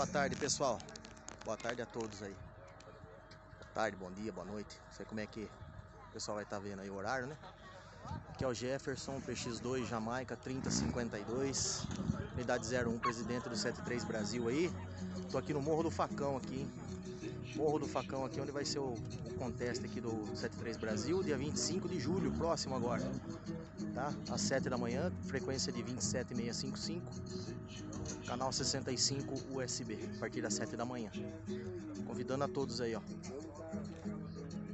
Boa tarde, pessoal. Boa tarde a todos aí. Boa tarde, bom dia, boa noite. Não sei como é que o pessoal vai estar tá vendo aí o horário, né? Aqui é o Jefferson, PX2, Jamaica 3052, unidade 01, presidente do 73 Brasil aí. Tô aqui no Morro do Facão aqui, Morro do Facão aqui, onde vai ser o, o contest aqui do 73 Brasil, dia 25 de julho, próximo agora. Tá? Às 7 da manhã, frequência de 27655, canal 65 USB, a partir das 7 da manhã. Convidando a todos aí, ó.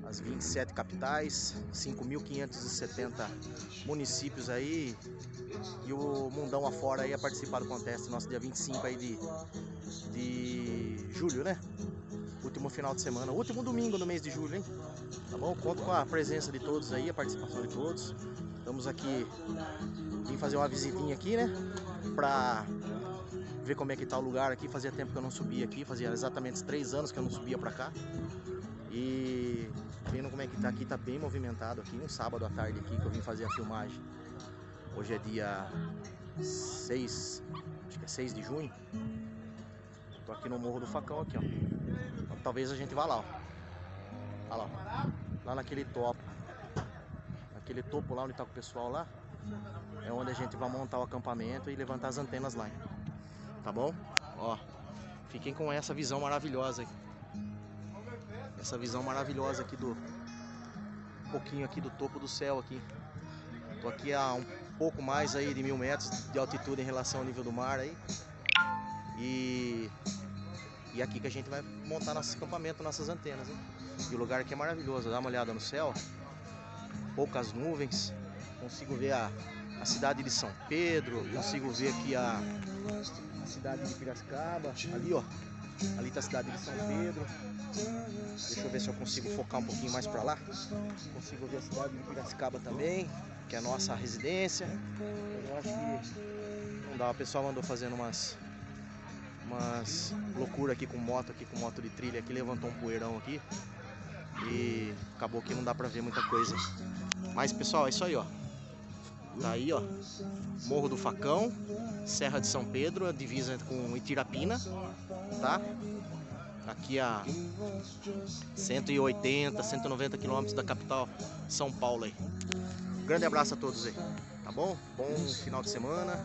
As 27 capitais, 5.570 municípios aí e o mundão afora aí a participar do contest nosso dia 25 aí de, de julho, né? Último final de semana, último domingo no mês de julho, hein? Tá bom? Conto com a presença de todos aí, a participação de todos. Estamos aqui, vim fazer uma visitinha aqui, né? Pra ver como é que tá o lugar aqui. Fazia tempo que eu não subia aqui, fazia exatamente três anos que eu não subia pra cá. E vendo como é que tá aqui, tá bem movimentado aqui. Um sábado à tarde aqui que eu vim fazer a filmagem. Hoje é dia 6, acho que é 6 de junho. Tô aqui no Morro do Facão aqui, ó talvez a gente vá lá, ó. Olha lá, lá naquele topo. Aquele topo lá onde tá o pessoal lá. É onde a gente vai montar o acampamento e levantar as antenas lá. Hein? Tá bom? Ó, fiquem com essa visão maravilhosa aí. Essa visão maravilhosa aqui do... Um pouquinho aqui do topo do céu aqui. Tô aqui a um pouco mais aí de mil metros de altitude em relação ao nível do mar aí. E e aqui que a gente vai montar nosso acampamento, nossas antenas. Hein? E o lugar aqui é maravilhoso, dá uma olhada no céu, poucas nuvens, consigo ver a, a cidade de São Pedro, consigo ver aqui a, a cidade de Piracicaba, ali ó, ali tá a cidade de São Pedro. Deixa eu ver se eu consigo focar um pouquinho mais para lá. Consigo ver a cidade de Piracicaba também, que é a nossa residência. Eu acho que não dá, o pessoal andou fazendo umas umas loucura aqui com moto, aqui com moto de trilha aqui, levantou um poeirão aqui. E acabou que não dá pra ver muita coisa. Mas pessoal, é isso aí, ó. Tá aí, ó. Morro do Facão, Serra de São Pedro, a divisa com Itirapina, tá? Aqui a 180, 190 quilômetros da capital São Paulo aí. Grande abraço a todos aí, tá bom? Bom final de semana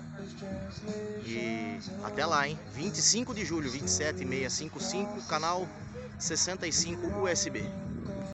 e até lá, hein? 25 de julho, 27655, canal 65 USB.